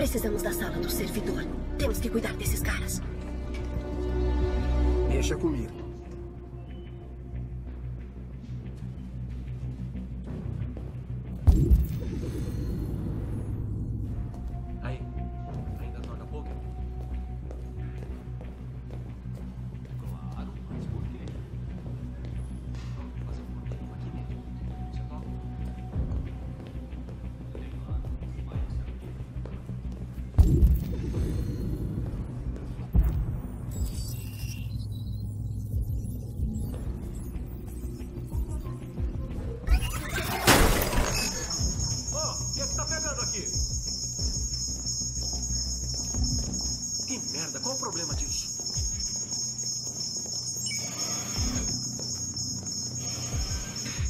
Precisamos da sala do servidor. Temos que cuidar desses caras. Deixa comigo.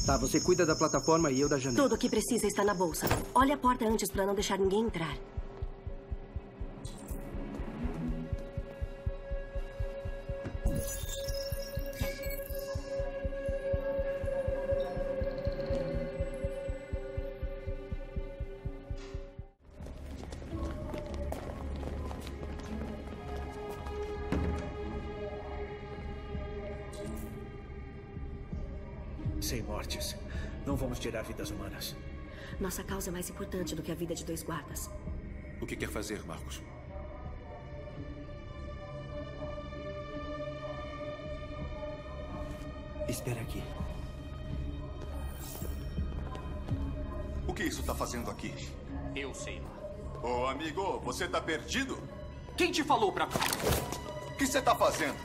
Tá, você cuida da plataforma e eu da janela. Tudo o que precisa está na bolsa. Olhe a porta antes para não deixar ninguém entrar. Tirar vidas humanas. Nossa causa é mais importante do que a vida de dois guardas. O que quer fazer, Marcos? Espera aqui. O que isso está fazendo aqui? Eu sei lá. Ô, amigo, você está perdido? Quem te falou pra cá? O que você está fazendo?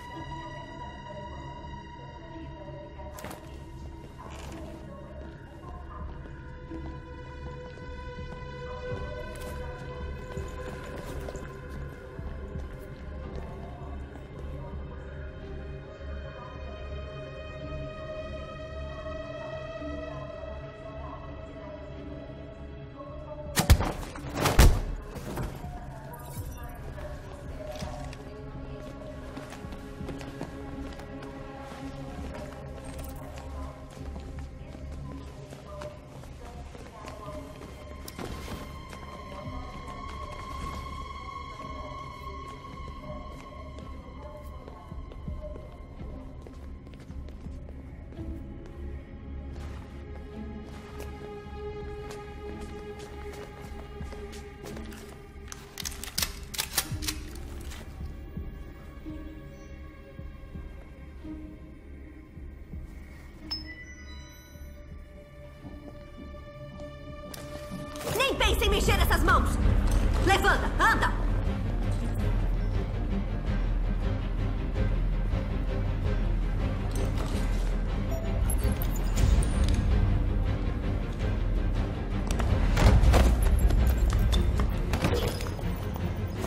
Sem mexer essas mãos! Levanta, anda!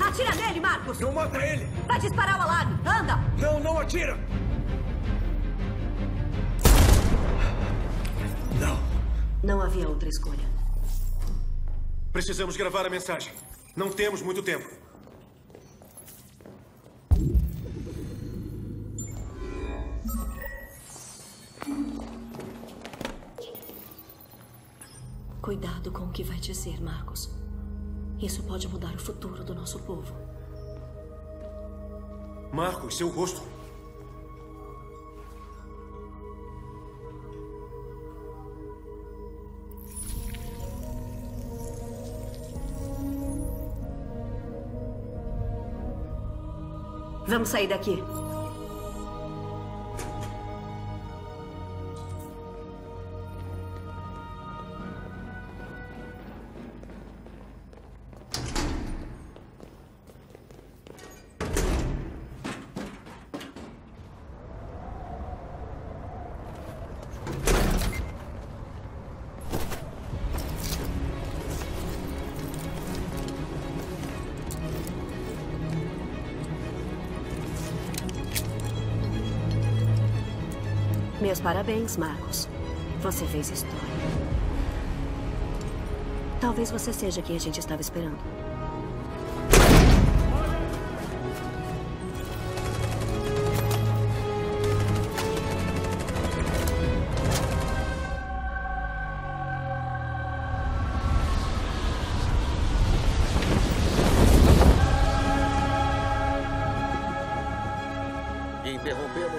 Atira nele, Marcos! Não mata ele! Vai disparar o alarme! Anda! Não, não atira! Não. Não havia outra escolha. Precisamos gravar a mensagem. Não temos muito tempo. Cuidado com o que vai dizer, Marcos. Isso pode mudar o futuro do nosso povo. Marcos, seu rosto. Vamos sair daqui. Meus parabéns, Marcos. Você fez história. Talvez você seja quem a gente estava esperando.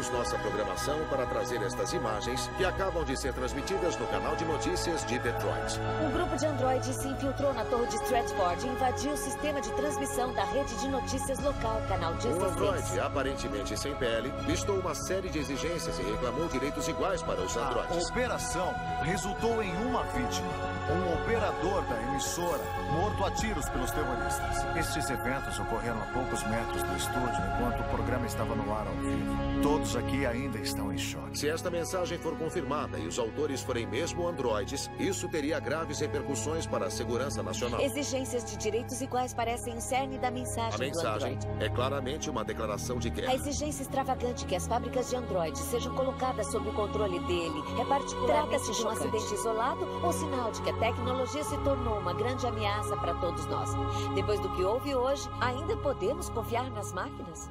Mudamos nossa programação para trazer estas imagens que acabam de ser transmitidas no canal de notícias de Detroit. Um grupo de androides se infiltrou na torre de Stratford e invadiu o sistema de transmissão da rede de notícias local, canal 16. Um androide, aparentemente sem pele, listou uma série de exigências e reclamou direitos iguais para os androides. A operação resultou em uma vítima. Um operador da emissora morto a tiros pelos terroristas. Estes eventos ocorreram a poucos metros do estúdio enquanto o programa estava no ar ao vivo. Todos aqui ainda estão em choque. Se esta mensagem for confirmada e os autores forem mesmo androides, isso teria graves repercussões para a segurança nacional. Exigências de direitos iguais parecem o cerne da mensagem, A mensagem é claramente uma declaração de A guerra. exigência extravagante que as fábricas de androides sejam colocadas sob o controle dele é particularmente Trata-se de um acidente isolado ou sinal de que a tecnologia se tornou uma grande ameaça para todos nós. Depois do que houve hoje, ainda podemos confiar nas máquinas?